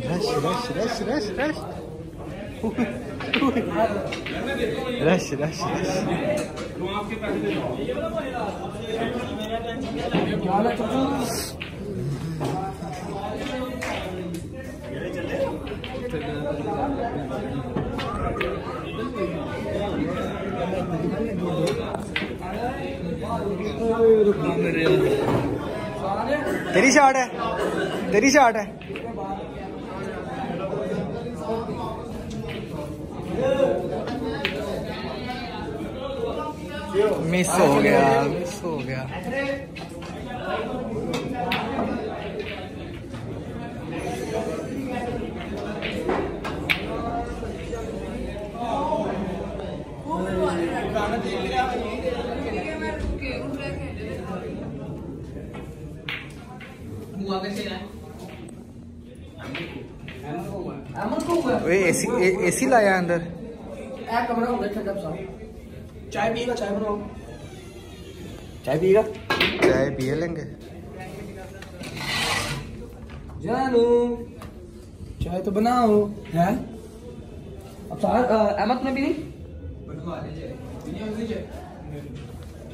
Desce, desce, desce, desce, desce. Desce, desce, desce. Rush, rush, rush, rush. Rush, rush, rush. Olha, tá तेरी shot है। तेरी shot है। Miss हो गया miss हो गया। ओए एसी ए- एसी लाया अंदर। कमरा होगा ठंडा सा। चाय पिएगा चाय बनाओ। चाय पिएगा? चाय पिए लेंगे। जानू चाय तो बनाओ है? अब अहमद ने भी नहीं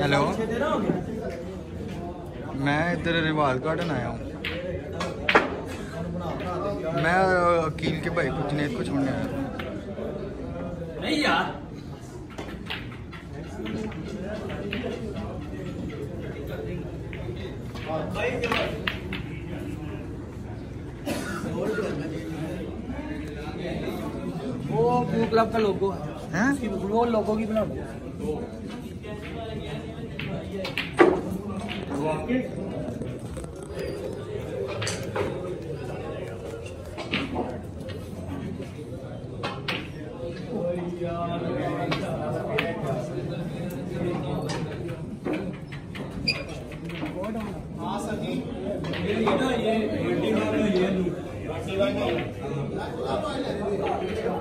हेलो मैं इधर रिवाज गार्डन आया हूँ। मैं वकील के भाई को जुनेद को छोड़ने आया हूँ। नहीं यार। वो क्लब का लोगो है। हाँ? वो लोगो की बना ये ये ये